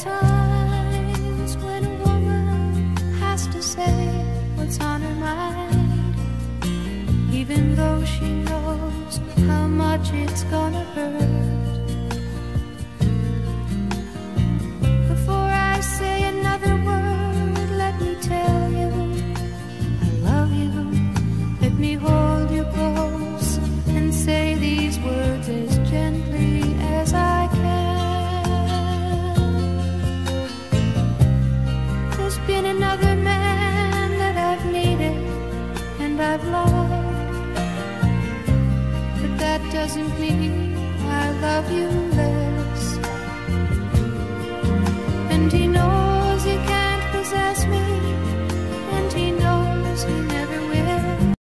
times when a woman has to say what's on her mind, even though she knows how much it's gonna hurt. been another man that I've needed and I've loved. But that doesn't mean I love you.